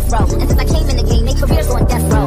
death row. And since I came in the game, they careers on Death row.